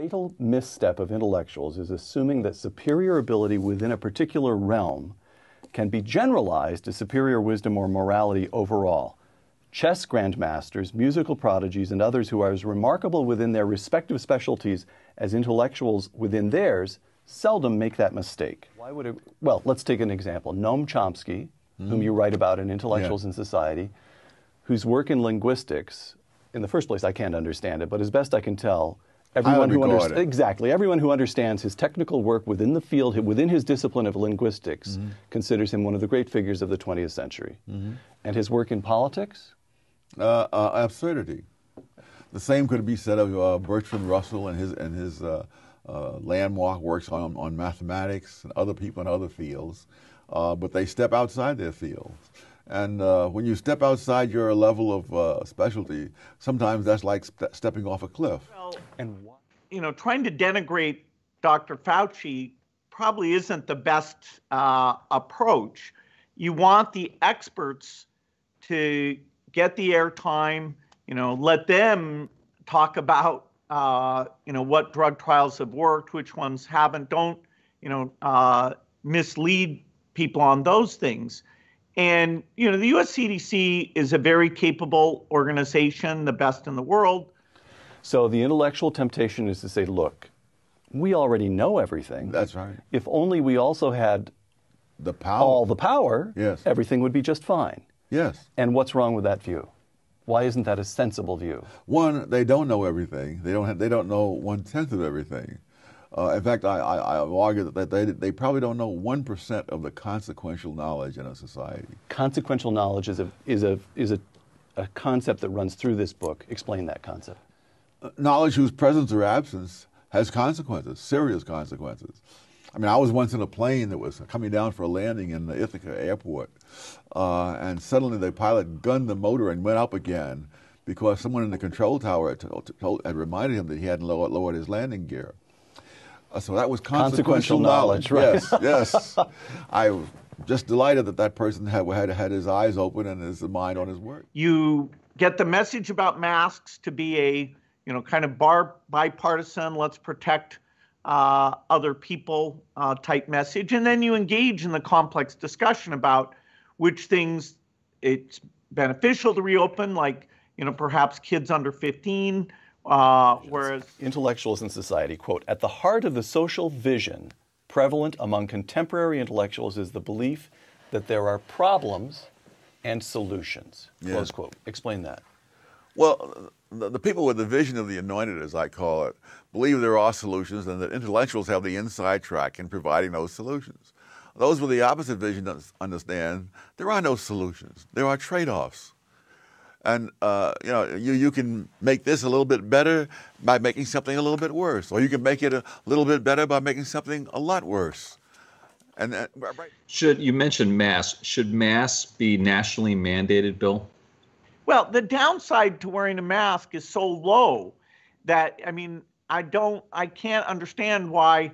fatal misstep of intellectuals is assuming that superior ability within a particular realm can be generalized to superior wisdom or morality overall. Chess grandmasters, musical prodigies, and others who are as remarkable within their respective specialties as intellectuals within theirs seldom make that mistake. Why would it? Well, let's take an example. Noam Chomsky, mm-hmm. whom you write about in Intellectuals yeah. in Society, whose work in linguistics, in the first place, I can't understand it, but as best I can tell, everyone who understands exactly. Everyone who understands his technical work within the field within his discipline of linguistics mm-hmm. considers him one of the great figures of the 20th century. Mm-hmm. and his work in politics? Uh, uh, absurdity. The same could be said of uh, Bertrand Russell and his and his uh, uh, landmark works on, on mathematics and other people in other fields. Uh, but they step outside their fields and uh, when you step outside your level of uh, specialty, sometimes that's like st- stepping off a cliff. Well, and you know, trying to denigrate Dr. Fauci probably isn't the best uh, approach. You want the experts to get the airtime. You know, let them talk about uh, you know what drug trials have worked, which ones haven't. Don't you know uh, mislead people on those things. And you know, the US CDC is a very capable organization, the best in the world. So the intellectual temptation is to say, look, we already know everything. That's right. If only we also had the power. all the power, yes. everything would be just fine. Yes. And what's wrong with that view? Why isn't that a sensible view? One, they don't know everything. They don't have, they don't know one tenth of everything. Uh, in fact, I, I, I argue that they, they probably don't know 1% of the consequential knowledge in a society. Consequential knowledge is a, is a, is a, a concept that runs through this book. Explain that concept. Uh, knowledge whose presence or absence has consequences, serious consequences. I mean, I was once in a plane that was coming down for a landing in the Ithaca airport, uh, and suddenly the pilot gunned the motor and went up again because someone in the control tower had, told, had reminded him that he hadn't lowered his landing gear. Uh, so that was consequential, consequential knowledge, knowledge, right? Yes, yes. I was just delighted that that person had, had had his eyes open and his mind on his work. You get the message about masks to be a you know kind of bar bipartisan. Let's protect uh, other people uh, type message, and then you engage in the complex discussion about which things it's beneficial to reopen, like you know perhaps kids under 15 uh, whereas intellectuals in society, quote, at the heart of the social vision prevalent among contemporary intellectuals is the belief that there are problems and solutions. Yeah. Close quote. Explain that. Well, the, the, people with the vision of the anointed, as I call it, believe there are solutions and that intellectuals have the inside track in providing those solutions. Those with the opposite vision understand there are no solutions. There are trade-offs and uh, you know you, you can make this a little bit better by making something a little bit worse or you can make it a little bit better by making something a lot worse. And that, right. should you mentioned masks. Should masks be nationally mandated bill? Well the downside to wearing a mask is so low that i mean i don't i can't understand why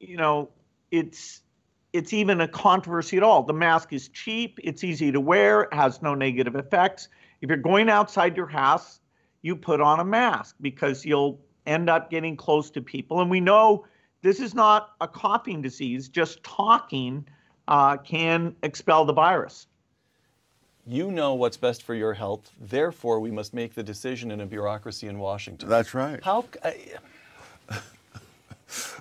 you know it's it's even a controversy at all. The mask is cheap. It's easy to wear. It has no negative effects if you're going outside your house, you put on a mask because you'll end up getting close to people. And we know this is not a coughing disease, just talking uh, can expel the virus. You know what's best for your health, therefore, we must make the decision in a bureaucracy in Washington. That's right. How. I,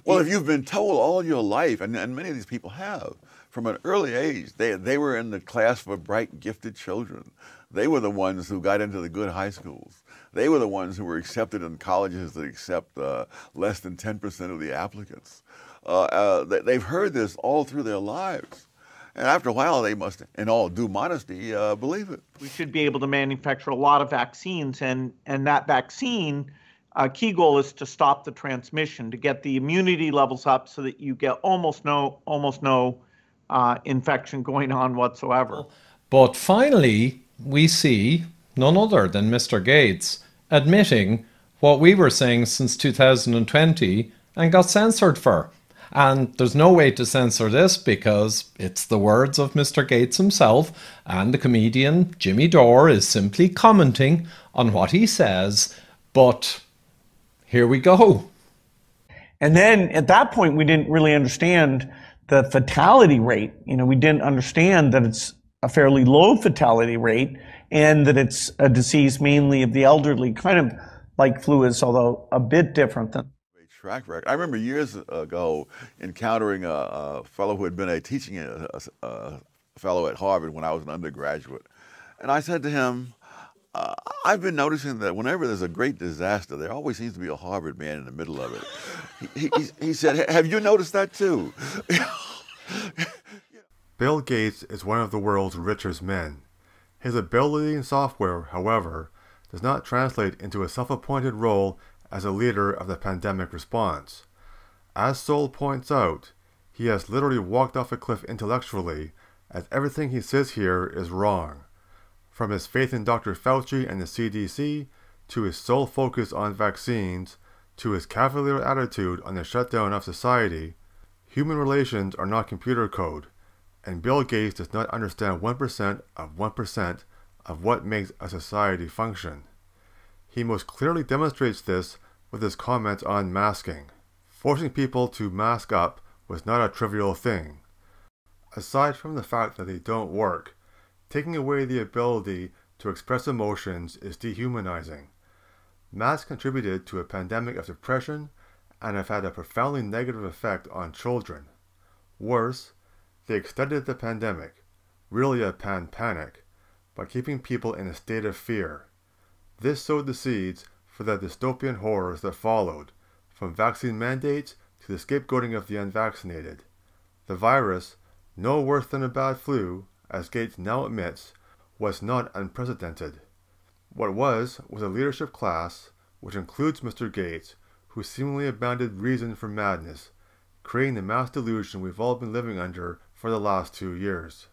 well, if you've been told all your life, and, and many of these people have, from an early age, they, they were in the class for bright, gifted children. They were the ones who got into the good high schools. They were the ones who were accepted in colleges that accept uh, less than 10% of the applicants. Uh, uh, they, have heard this all through their lives. And after a while, they must, in all due modesty, uh, believe it. We should be able to manufacture a lot of vaccines, and, and that vaccine, uh, key goal is to stop the transmission, to get the immunity levels up so that you get almost no, almost no uh, infection going on whatsoever. But finally, we see none other than Mr. Gates admitting what we were saying since 2020 and got censored for. And there's no way to censor this because it's the words of Mr. Gates himself, and the comedian Jimmy Dore is simply commenting on what he says. But here we go. And then at that point, we didn't really understand the fatality rate. You know, we didn't understand that it's a fairly low fatality rate and that it's a disease mainly of the elderly, kind of like flu is, although a bit different than. Track record. I remember years ago encountering a, a fellow who had been a teaching a, a, fellow at Harvard when I was an undergraduate, and I said to him, uh, I've been noticing that whenever there's a great disaster, there always seems to be a Harvard man in the middle of it. he, he, he said, Have you noticed that too? Bill Gates is one of the world's richest men. His ability in software, however, does not translate into a self appointed role as a leader of the pandemic response. As Sowell points out, he has literally walked off a cliff intellectually, as everything he says here is wrong. From his faith in Dr. Fauci and the CDC, to his sole focus on vaccines, to his cavalier attitude on the shutdown of society, human relations are not computer code and Bill Gates does not understand 1% of 1% of what makes a society function. He most clearly demonstrates this with his comments on masking. Forcing people to mask up was not a trivial thing. Aside from the fact that they don't work, taking away the ability to express emotions is dehumanizing. Masks contributed to a pandemic of depression and have had a profoundly negative effect on children. Worse, they extended the pandemic, really a pan panic, by keeping people in a state of fear. This sowed the seeds for the dystopian horrors that followed, from vaccine mandates to the scapegoating of the unvaccinated. The virus, no worse than a bad flu, as Gates now admits, was not unprecedented. What was was a leadership class, which includes Mr. Gates, who seemingly abandoned reason for madness, creating the mass delusion we've all been living under for the last two years.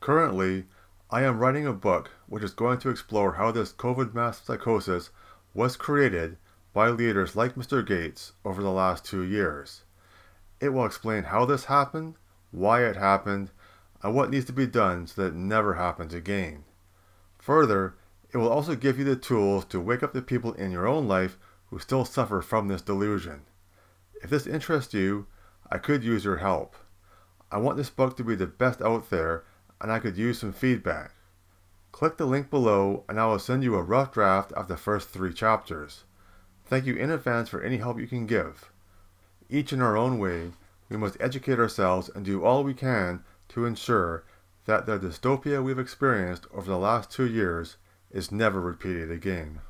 Currently, I am writing a book which is going to explore how this COVID mass psychosis was created by leaders like Mr. Gates over the last two years. It will explain how this happened, why it happened, and what needs to be done so that it never happens again. Further, it will also give you the tools to wake up the people in your own life who still suffer from this delusion. If this interests you, I could use your help. I want this book to be the best out there and I could use some feedback. Click the link below and I will send you a rough draft of the first three chapters. Thank you in advance for any help you can give. Each in our own way, we must educate ourselves and do all we can to ensure that the dystopia we've experienced over the last two years is never repeated again.